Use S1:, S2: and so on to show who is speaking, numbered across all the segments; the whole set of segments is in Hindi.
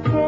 S1: pocket.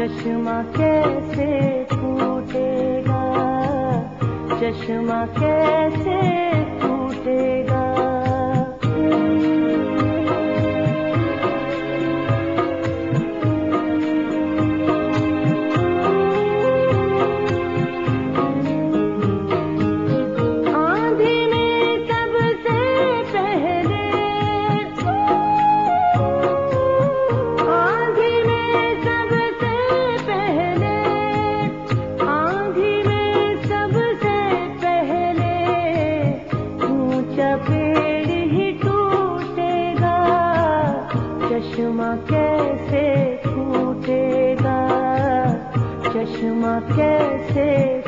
S1: चश्मा कैसे टूटेगा? चश्मा कैसे चश्मा कैसे फूटेगा? चश्मा कैसे